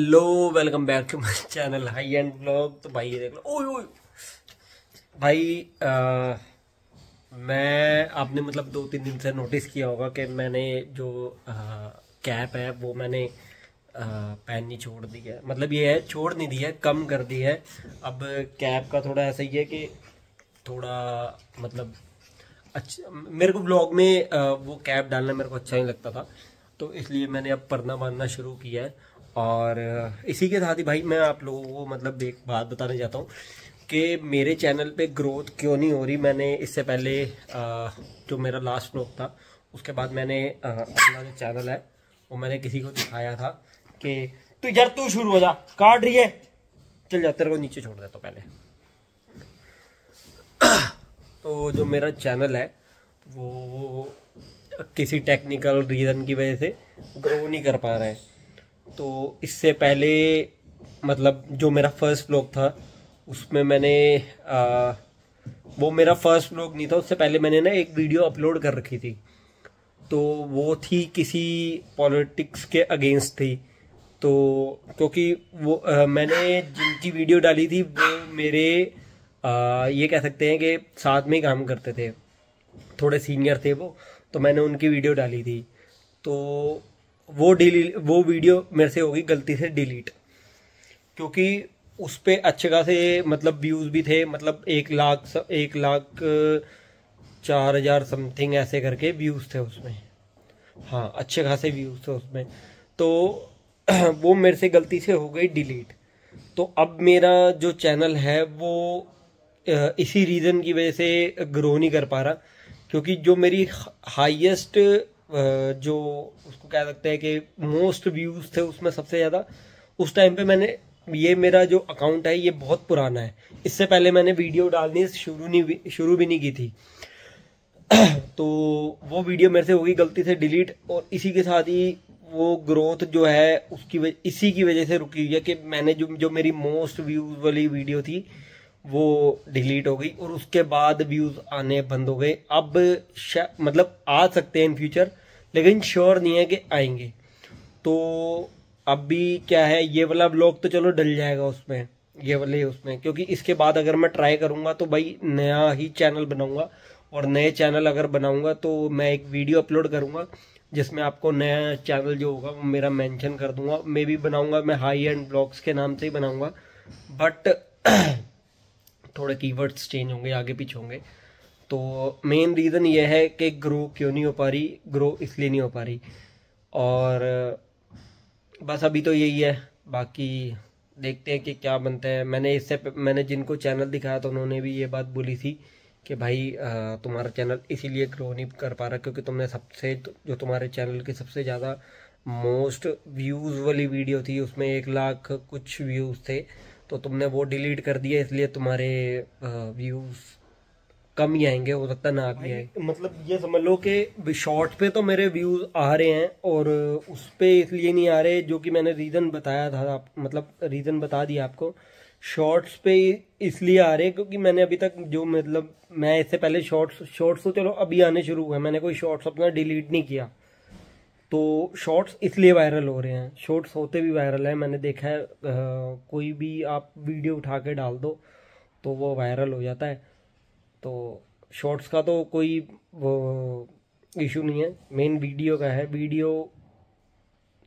Hello welcome back to my channel hi and blog. तो भाई ये देख लो। ओए ओए। भाई आ, मैं आपने मतलब दो तीन दिन से नोटिस किया होगा कि मैंने जो आ, कैप है वो मैंने पहननी छोड़ दी है। मतलब ये है छोड़ नहीं दी है कम कर दी है। अब कैप का थोड़ा ऐसा ही है कि थोड़ा मतलब अच्छा मेरे को ब्लॉग में आ, वो कैप डालना मेरे को अच्छा नहीं लगता था। तो इसलिए मैंने अब पढ़ना बांधना शुरू किया है। और इसी के साथ ही भाई मैं आप लोगों को मतलब एक बात बताने चाहता हूँ कि मेरे चैनल पे ग्रोथ क्यों नहीं हो रही? मैंने इससे पहले जो मेरा लास्ट ब्लॉग था, उसके बाद मैंने अपना जो चैनल है, वो मैंने किसी को दिखाया था कि तू यार, तू शुरू हो जा, काट रही है। चल जा, तेरे को नीचे छोड़ देता पहले। तो जो मेरा चैनल है, वो किसी टेक्निकल रीज़न की वजह से ग्रो नहीं कर पा रहा है। तो इससे पहले मतलब जो मेरा फ़र्स्ट ब्लॉग था उसमें मैंने आ, वो मेरा फ़र्स्ट ब्लॉग नहीं था उससे पहले मैंने ना एक वीडियो अपलोड कर रखी थी। तो वो थी किसी पॉलिटिक्स के अगेंस्ट थी। तो क्योंकि वो आ, मैंने जिनकी वीडियो डाली थी वो मेरे आ, ये कह सकते हैं कि साथ में ही काम करते थे। थोड़े सीनियर थे वो तो मैंने उनकी वीडियो डाली थी। तो वो डिलीट वो वीडियो मेरे से होगी, गलती से डिलीट क्योंकि उस पर अच्छे खासे मतलब व्यूज़ भी थे मतलब एक लाख एक लाख, चार हज़ार समथिंग ऐसे करके व्यूज़ थे उसमें। हाँ अच्छे खासे व्यूज़ थे उसमें। तो वो मेरे से गलती से हो गई डिलीट तो अब मेरा जो चैनल है, वो इसी रीज़न की वजह से ग्रो नहीं कर पा रहा। क्योंकि जो मेरी हाईएस्ट जो उसको कह सकते हैं कि मोस्ट व्यूज़ थे उसमें सबसे ज़्यादा। उस टाइम पे मैंने ये मेरा जो अकाउंट है, ये बहुत पुराना है। इससे पहले मैंने वीडियो डालनी शुरू नहीं शुरू भी नहीं की थी। तो वो वीडियो मेरे से होगी, गलती से डिलीट और इसी के साथ ही वो ग्रोथ जो है, उसकी वजह इसी की वजह से रुकी हुई है कि मैंने जो जो मेरी मोस्ट व्यूज़ वाली वीडियो थी, वो डिलीट हो गई, और उसके बाद व्यूज़ आने बंद हो गए। अब मतलब आ सकते हैं इन फ्यूचर लेकिन श्योर नहीं है कि आएँगे। तो अब भी क्या है, ये वाला ब्लॉग तो चलो डल जाएगा उसमें, ये वाले उसमें, क्योंकि इसके बाद अगर मैं ट्राई करूँगा तो भाई नया ही चैनल बनाऊँगा और नए चैनल अगर बनाऊँगा तो मैं एक वीडियो अपलोड करूँगा, जिसमें आपको नया चैनल जो होगा वो मेरा मेंशन कर दूँगा। मे भी बनाऊँगा मैं हाई एंड ब्लॉग्स के नाम से ही बनाऊँगा बट थोड़े कीवर्ड्स चेंज होंगे, आगे पीछे होंगे। तो मेन रीज़न ये है कि ग्रो क्यों नहीं हो पा रही ग्रो इसलिए नहीं हो पा रही। और, बस अभी तो यही है, बाकी देखते हैं कि क्या बनता है। मैंने इससे मैंने जिनको चैनल दिखाया था, उन्होंने भी ये बात बोली थी कि भाई तुम्हारा चैनल इसीलिए ग्रो नहीं कर पा रहा क्योंकि तुमने सबसे, जो तुम्हारे चैनल की सबसे ज़्यादा मोस्ट व्यूज़ वाली वीडियो थी, उसमें एक लाख कुछ व्यूज़ थे। तो तुमने वो डिलीट कर दिया, इसलिए तुम्हारे व्यूज़ कम ही आएँगे हो सकता ना भी आए मतलब ये समझ लो कि शॉर्ट्स पे तो मेरे व्यूज़ आ रहे हैं और उस पर इसलिए नहीं आ रहे जो कि मैंने रीज़न बताया था आप मतलब रीज़न बता दिया आपको। शॉर्ट्स पे इसलिए आ रहे हैं क्योंकि मैंने अभी तक जो मतलब मैं इससे पहले शॉर्ट्स शॉर्ट्स तो चलो अभी आने शुरू हुए मैंने कोई शॉर्ट्स अपना डिलीट नहीं किया। तो शॉर्ट्स इसलिए वायरल हो रहे हैं शॉर्ट्स होते भी वायरल है मैंने देखा है आ, कोई भी आप वीडियो उठा के डाल दो तो वो वायरल हो जाता है। तो शॉर्ट्स का तो कोई वो इशू नहीं है। मेन वीडियो का है। वीडियो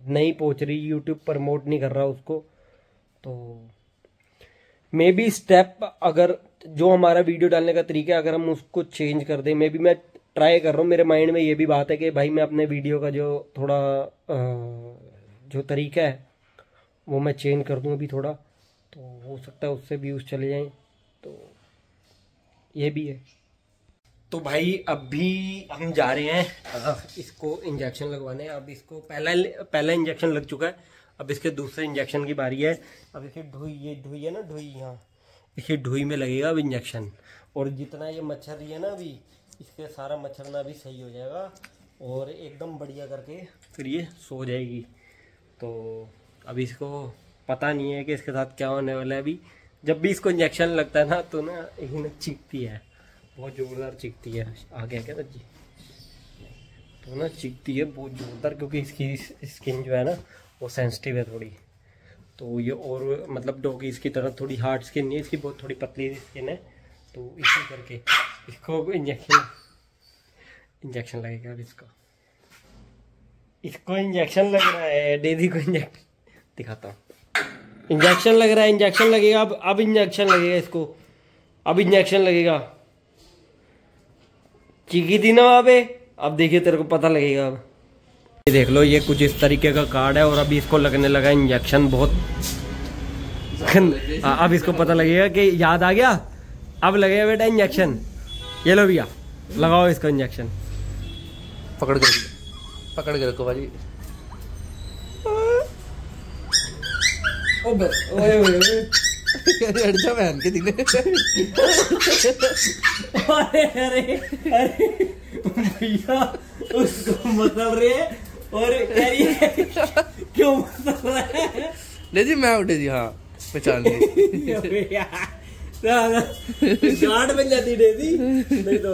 नहीं पहुँच रही। यूट्यूब प्रमोट नहीं कर रहा उसको। तो मे बी स्टेप अगर जो हमारा वीडियो डालने का तरीका है, अगर हम उसको चेंज कर दें मे बी मैं ट्राई कर रहा हूँ। मेरे माइंड में ये भी बात है कि भाई मैं अपने वीडियो का जो थोड़ा जो तरीका है, वो मैं चेंज कर दूँ अभी थोड़ा। तो हो सकता है उससे व्यूज़ चले जाएँ। तो ये भी है। तो भाई अभी हम जा रहे हैं। इसको इंजेक्शन लगवाने अब इसको पहला पहला इंजेक्शन लग चुका है। अब इसके दूसरे इंजेक्शन की बारी है। अब इसकी ढुई ये ढुई है ना ढुई यहाँ इसकी ढुई में लगेगा अब इंजेक्शन और जितना ये मच्छर है ना अभी इसके सारा मच्छर ना अभी सही हो जाएगा। और एकदम बढ़िया करके फिर ये सो जाएगी। तो अभी इसको पता नहीं है कि इसके साथ क्या होने वाला है अभी। जब भी इसको इंजेक्शन लगता है ना तो ना एक ना चिकती है। बहुत ज़ोरदार चिकती है। आगे क्या जी। तो ना चिकती है बहुत ज़ोरदार, क्योंकि इसकी स्किन जो है ना, वो सेंसिटिव है थोड़ी। तो ये और मतलब डॉगी इसकी तरह थोड़ी हार्ड स्किन नहीं है, इसकी बहुत थोड़ी पतली स्किन है। तो इसी करके इसको इंजेक्शन इंजेक्शन लगेगा अब इसको। इसको इंजेक्शन लग रहा है डेजी को इंजेक्शन दिखाता हूँ। इंजेक्शन लग रहा है इंजेक्शन लगेगा। अब अब इंजेक्शन लगेगा इसको। अब इंजेक्शन लगेगा। चीखी थी ना वहाँ अब देखिए, तेरे को पता लगेगा अब। देख लो, ये कुछ इस तरीके का कार्ड है और अभी इसको लगने लगा इंजेक्शन बहुत। अब इसको पता लगेगा कि याद आ गया? अब लगेगा बेटा इंजेक्शन ये लो भैया, लगाओ इसको इंजेक्शन पकड़ के पकड़ के रखो भाजी। अरे हट जा बहन के दिले अरे अरे अरे भैया उसको मसल रहे और कह रही है क्यों मसल ले जी मैं उठे जी हाँ पहचान ली। गार्ड बन जाती डेजी नहीं तो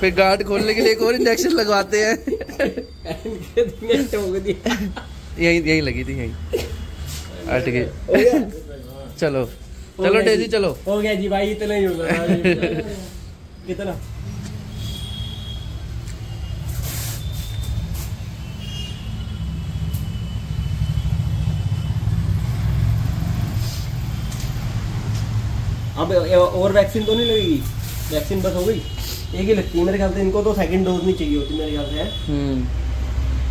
फिर गार्ड खोलने के लिए एक और इंजेक्शन लगवाते हैं। यही यही लगी थी यही। हट गए चलो। चलो डेजी चलो। हो गया जी भाई इतना ही होगा कितना? अब और वैक्सीन तो नहीं लगेगी? वैक्सीन बस हो गई। एक ही लगती है मेरे ख्याल से। इनको तो सेकंड डोज नहीं चाहिए होती मेरे ख्याल से हम्म।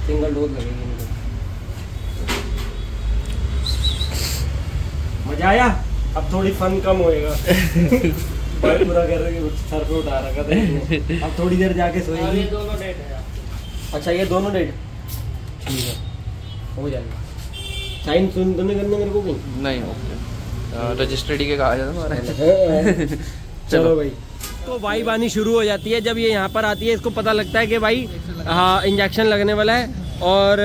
सिंगल डोज लगेगी इनको मज़ा आया? अब थोड़ी फन कम होएगा। भाई पूरा कर रहे कि सर पे उठा रखा था। अब थोड़ी देर जाके सोएगी। अच्छा ये दोनों डेट ठीक है। हो जाएगा। साइन सुन तो नहीं करने मेरे को कहीं नहीं ओके। रजिस्ट्रेडी के कहा जाता हमारे चलो भाई। तो वाई आनी शुरू हो जाती है। जब ये यहाँ पर आती है इसको पता लगता है कि भाई हाँ इंजेक्शन लगने वाला है। और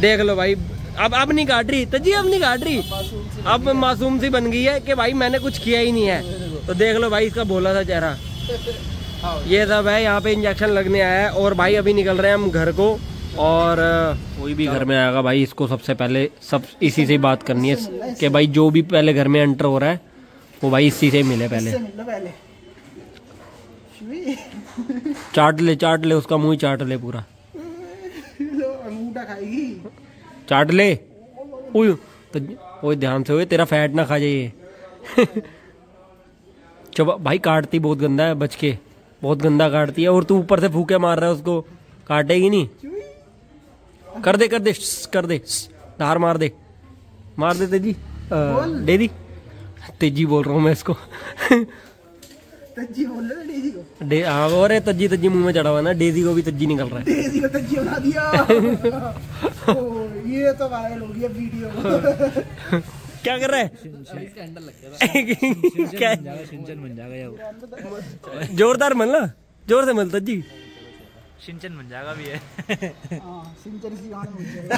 देख लो भाई अब अब नहीं काट रही। तो जी अब नहीं काट रही। अब मासूम सी बन गई है कि भाई मैंने कुछ किया ही नहीं है। तो देख लो भाई इसका बोला था चेहरा। ये सब है यहाँ पे इंजेक्शन लगने आया है और भाई अभी निकल रहे हैं हम घर को और कोई भी घर में आएगा भाई इसको सबसे पहले सब इसी से ही बात करनी है कि भाई जो भी पहले घर में एंटर हो रहा है वो भाई इसी से मिले पहले। चाट ले चाट ले उसका मुँह ही चाट ले पूरा। चाट ले। ओए तो ओए ध्यान से ओए तेरा फैट ना खा जाइए। चुप भाई काटती बहुत गंदा है बच के। बहुत गंदा काटती है और तू ऊपर से फूके मार रहा है उसको। काटेगी नहीं। कर दे कर दे कर दे धार मार दे। मार दे तेज़ी। दे दी तेज़ी बोल रहा हूँ मैं इसको। तज्जी बोल रहे डेजी को। डे हाँ और है तज्जी तज्जी मुँह में चढ़ा हुआ ना डेजी को भी तज्जी निकल रहा है। डेजी को तज्जी बना दिया। ये तो वायरल हो गया वीडियो क्या कर रहा है? क्या? सिंचन बन जाएगा जोरदार मन ना ज़ोर से मिलता जी। सिंचन बन जाएगा भी है सिंचन हो जाएगा.